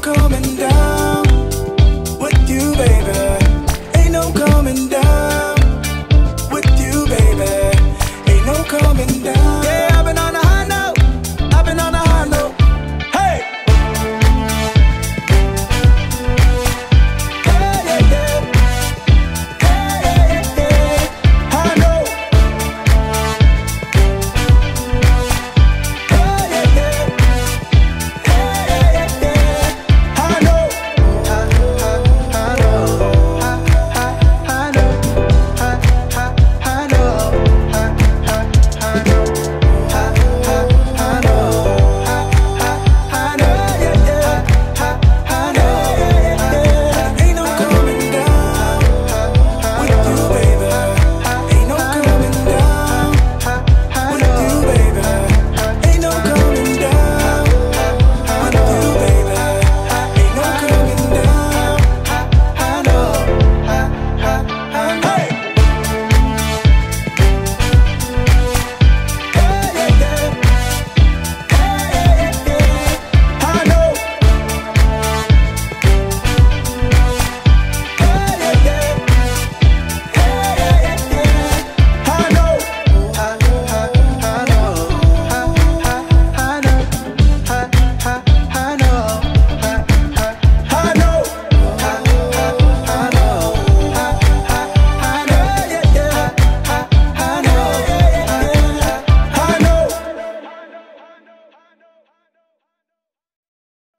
coming down.